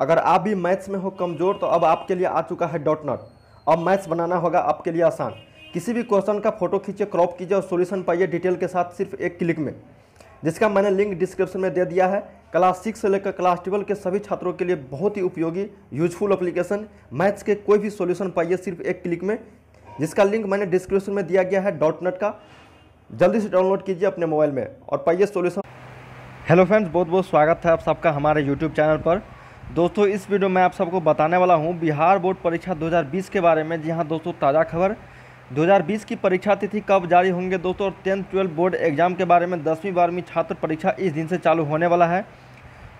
अगर आप भी मैथ्स में हो कमज़ोर तो अब आपके लिए आ चुका है डॉट नॉट। अब मैथ्स बनाना होगा आपके लिए आसान। किसी भी क्वेश्चन का फ़ोटो खींचे, क्रॉप कीजिए और सॉल्यूशन पाइए डिटेल के साथ सिर्फ़ एक क्लिक में। जिसका मैंने लिंक डिस्क्रिप्शन में दे दिया है। क्लास सिक्स से लेकर क्लास ट्वेल्व के सभी छात्रों के लिए बहुत ही उपयोगी, यूजफुल एप्लीकेशन मैथ्स के कोई भी सोल्यूशन पाइए सिर्फ़ एक क्लिक में। जिसका लिंक मैंने डिस्क्रिप्शन में दिया गया है डॉट नेट का। जल्दी से डाउनलोड कीजिए अपने मोबाइल में और पाइए सोल्यूशन हेलो फ्रेंड्स बहुत बहुत स्वागत है आप सबका हमारे यूट्यूब चैनल पर। दोस्तों, इस वीडियो में आप सबको बताने वाला हूँ, बिहार बोर्ड परीक्षा 2020 के बारे में। जी हाँ दोस्तों, ताज़ा खबर। 2020 की परीक्षा तिथि कब जारी होंगे, दोस्तों, और टेंथ ट्वेल्थ बोर्ड एग्ज़ाम के बारे में दसवीं बारहवीं छात्र परीक्षा इस दिन से चालू होने वाला है।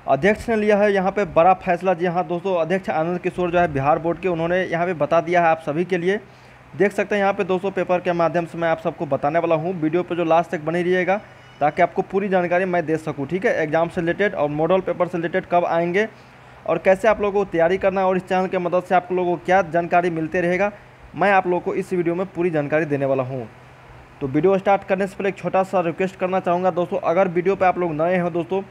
अध्यक्ष ने लिया है यहाँ पर बड़ा फैसला। जी हाँ दोस्तों, अध्यक्ष आनंद किशोर जो है बिहार बोर्ड के, उन्होंने यहाँ पर बता दिया है आप सभी के लिए। देख सकते हैं यहाँ पे, दोस्तों, पेपर के माध्यम से मैं आप सबको बताने वाला हूँ। वीडियो पर जो लास्ट तक बनी रहिएगा, ताकि आपको पूरी जानकारी मैं दे सकूँ, ठीक है? एग्ज़ाम से रिलेटेड और मॉडल पेपर से रिलेटेड कब आएँगे और कैसे आप लोगों को तैयारी करना और इस चैनल की मदद से आप लोगों को क्या जानकारी मिलते रहेगा, मैं आप लोगों को इस वीडियो में पूरी जानकारी देने वाला हूँ। तो वीडियो स्टार्ट करने से पहले एक छोटा सा रिक्वेस्ट करना चाहूँगा दोस्तों, अगर वीडियो पर आप लोग नए हैं दोस्तों,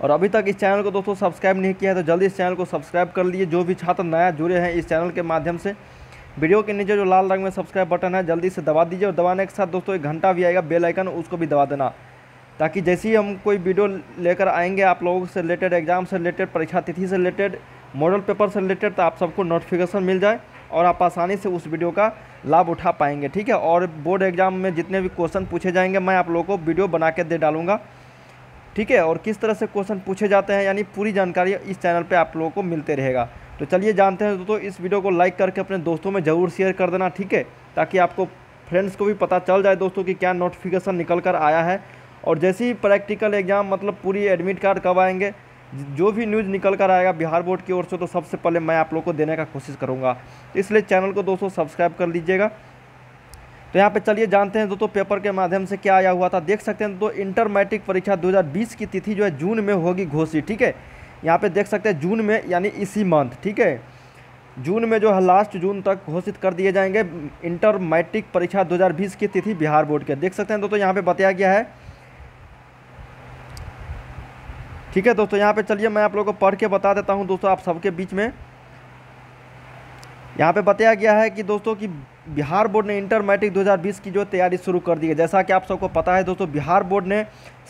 और अभी तक इस चैनल को दोस्तों सब्सक्राइब नहीं किया है तो जल्दी इस चैनल को सब्सक्राइब कर लीजिए। जो भी छात्र नया जुड़े हैं इस चैनल के माध्यम से, वीडियो के नीचे जो लाल रंग में सब्सक्राइब बटन है, जल्दी से दबा दीजिए और दबाने के साथ दोस्तों एक घंटा भी आएगा, बेल आइकन उसको भी दबा देना। ताकि जैसे ही हम कोई वीडियो लेकर आएँगे, आप लोगों से रिलेटेड, एग्ज़ाम से रिलेटेड, परीक्षा तिथि से रिलेटेड, मॉडल पेपर से रिलेटेड तो आप सबको नोटिफिकेशन मिल जाए और आप आसानी से उस वीडियो का लाभ उठा पाएँगे, ठीक है? और बोर्ड एग्ज़ाम में जितने भी क्वेश्चन पूछे जाएँगे, मैं आप लोगों को वीडियो बना के दे डालूँगा, ठीक है? और किस तरह से क्वेश्चन पूछे जाते हैं, यानी पूरी जानकारी इस चैनल पे आप लोगों को मिलते रहेगा। तो चलिए जानते हैं दोस्तों, इस वीडियो को लाइक करके अपने दोस्तों में ज़रूर शेयर कर देना, ठीक है? ताकि आपको फ्रेंड्स को भी पता चल जाए दोस्तों कि क्या नोटिफिकेशन निकल कर आया है। और जैसे ही प्रैक्टिकल एग्ज़ाम मतलब पूरी एडमिट कार्ड कब आएँगे जो भी न्यूज़ निकल कर आएगा बिहार बोर्ड की ओर से तो सबसे पहले मैं आप लोग को देने का कोशिश करूँगा। इसलिए चैनल को दोस्तों सब्सक्राइब कर लीजिएगा। तो यहाँ पे चलिए जानते हैं दोस्तों पेपर के माध्यम से क्या आया हुआ था। देख सकते हैं दोस्तों इंटर मैट्रिक परीक्षा 2020 की तिथि जो है, जून में होगी घोषित, ठीक है? यहाँ पे देख सकते हैं, जून में, यानी इसी मंथ ठीक है? जून में जो है लास्ट जून तक घोषित कर दिए जाएँगे। इंटर मैट्रिक परीक्षा 2020 की तिथि बिहार बोर्ड के। देख सकते हैं दोस्तों, यहाँ पर बताया गया है ठीक है दोस्तों, यहाँ पे चलिए मैं आप लोगों को पढ़ के बता देता हूँ दोस्तों आप सबके बीच में। यहाँ पे बताया गया है कि दोस्तों कि बिहार बोर्ड ने इंटर मैट्रिक 2020 की जो तैयारी शुरू कर दी है। जैसा कि आप सबको पता है दोस्तों, बिहार बोर्ड ने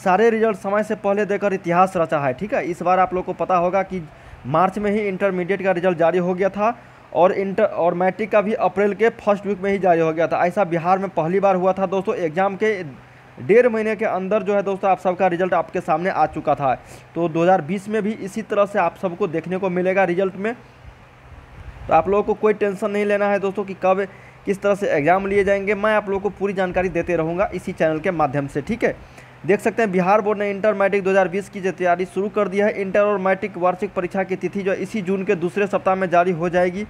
सारे रिज़ल्ट समय से पहले देकर इतिहास रचा है, ठीक है? इस बार आप लोग को पता होगा कि मार्च में ही इंटरमीडिएट का रिज़ल्ट जारी हो गया था और इंटर और मैट्रिक का भी अप्रैल के फ़र्स्ट वीक में ही जारी हो गया था। ऐसा बिहार में पहली बार हुआ था दोस्तों, एग्ज़ाम के डेढ़ महीने के अंदर जो है दोस्तों, आप सबका रिज़ल्ट आपके सामने आ चुका था। तो 2020 में भी इसी तरह से आप सबको देखने को मिलेगा रिज़ल्ट में। तो आप लोगों को कोई टेंशन नहीं लेना है दोस्तों कि कब किस तरह से एग्ज़ाम लिए जाएँगे। मैं आप लोगों को पूरी जानकारी देते रहूँगा इसी चैनल के माध्यम से, ठीक है? देख सकते हैं, बिहार बोर्ड ने इंटर मैट्रिक 2020 की जो तैयारी शुरू कर दी है। इंटर और मैट्रिक वार्षिक परीक्षा की तिथि जो इसी जून के दूसरे सप्ताह में जारी हो जाएगी।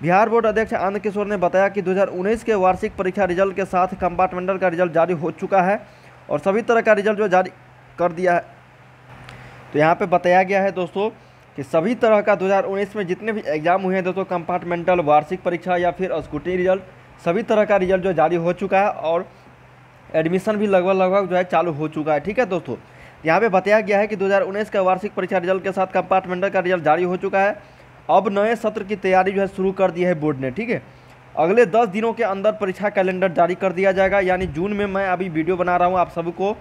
बिहार बोर्ड अध्यक्ष आनंद किशोर ने बताया कि 2019 के वार्षिक परीक्षा रिज़ल्ट के साथ कंपार्टमेंटल का रिज़ल्ट जारी हो चुका है और सभी तरह का रिज़ल्ट जो जारी कर दिया है। तो यहाँ पे बताया गया है दोस्तों कि सभी तरह का 2019 में जितने भी एग्ज़ाम हुए हैं दोस्तों, कंपार्टमेंटल, वार्षिक परीक्षा या फिर स्कूटी रिज़ल्ट, सभी तरह का रिज़ल्ट जो जारी हो चुका है और एडमिशन भी लगभग लगभग जो है चालू हो चुका है। ठीक है दोस्तों, यहाँ पे बताया गया है कि 2019 का वार्षिक परीक्षा रिज़ल्ट के साथ कंपार्टमेंटल का रिज़ल्ट जारी हो चुका है अब नए सत्र की तैयारी जो है शुरू कर दी है बोर्ड ने, ठीक है? अगले दस दिनों के अंदर परीक्षा कैलेंडर जारी कर दिया जाएगा, यानी जून में मैं अभी वीडियो बना रहा हूँ आप सबको।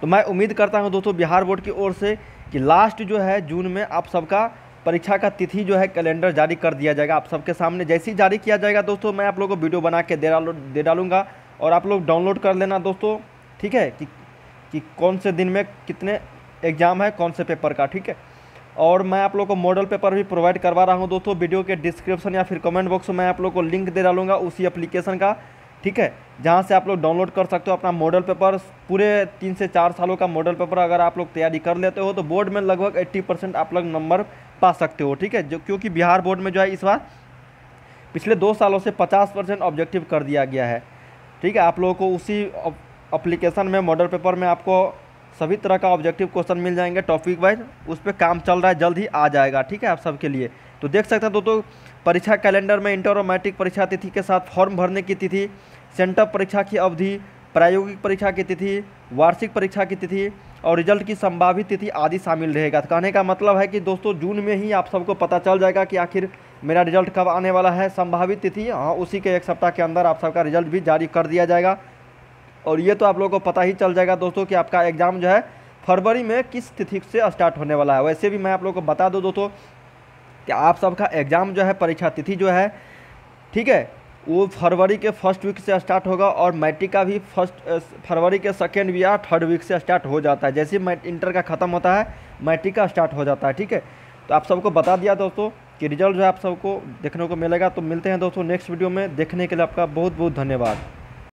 तो मैं उम्मीद करता हूँ दोस्तों बिहार बोर्ड की ओर से कि लास्ट जो है जून में आप सबका परीक्षा का तिथि जो है कैलेंडर जारी कर दिया जाएगा आप सबके सामने। जैसे ही जारी किया जाएगा दोस्तों, मैं आप लोगों को वीडियो बना के दे डालू दे डालूँगा और आप लोग डाउनलोड कर लेना दोस्तों, ठीक है? कि कि कौन से दिन में कितने एग्ज़ाम है, कौन से पेपर का, ठीक है? और मैं आप लोग को मॉडल पेपर भी प्रोवाइड करवा रहा हूँ दोस्तों। वीडियो के डिस्क्रिप्शन या फिर कमेंट बॉक्स में मैं आप लोग को लिंक दे डालूँगा उसी एप्लीकेशन का, ठीक है? जहाँ से आप लोग डाउनलोड कर सकते हो अपना मॉडल पेपर पूरे तीन से चार सालों का मॉडल पेपर अगर आप लोग तैयारी कर लेते हो तो बोर्ड में लगभग एट्टी परसेंट आप लोग नंबर पा सकते हो, ठीक है? जो, क्योंकि बिहार बोर्ड में जो है इस बार पिछले दो सालों से पचास परसेंट ऑब्जेक्टिव कर दिया गया है, ठीक है? आप लोगों को उसी अप्लीकेशन में मॉडल पेपर में आपको सभी तरह का ऑब्जेक्टिव क्वेश्चन मिल जाएँगे टॉपिक वाइज उस पर काम चल रहा है, जल्द ही आ जाएगा, ठीक है आप सबके लिए। तो देख सकते हैं दोस्तों, परीक्षा कैलेंडर में इंटर और मैट्रिक परीक्षा तिथि के साथ फॉर्म भरने की तिथि सेंटर परीक्षा की अवधि, प्रायोगिक परीक्षा की तिथि, वार्षिक परीक्षा की तिथि और रिज़ल्ट की संभावित तिथि आदि शामिल रहेगा। तो कहने का मतलब है कि दोस्तों, जून में ही आप सबको पता चल जाएगा कि आखिर मेरा रिज़ल्ट कब आने वाला है, संभावित तिथि हाँ उसी के एक सप्ताह के अंदर आप सबका रिज़ल्ट भी जारी कर दिया जाएगा। और ये तो आप लोगों को पता ही चल जाएगा दोस्तों कि आपका एग्ज़ाम जो है, फरवरी में किस तिथि से स्टार्ट होने वाला है। वैसे भी मैं आप लोगों को बता दूँ दोस्तों कि आप सबका एग्ज़ाम जो है, परीक्षा तिथि जो है, ठीक है, वो फरवरी के फ़र्स्ट वीक से स्टार्ट होगा और मैट्रिक का भी फ़र्स्ट फरवरी के सेकेंड या थर्ड वीक से स्टार्ट हो जाता है। जैसे ही इंटर का ख़त्म होता है, मैट्रिक का स्टार्ट हो जाता है, ठीक है। तो आप सबको बता दिया दोस्तों कि रिज़ल्ट जो है आप सबको देखने को मिलेगा। तो मिलते हैं दोस्तों नेक्स्ट वीडियो में। देखने के लिए आपका बहुत बहुत धन्यवाद।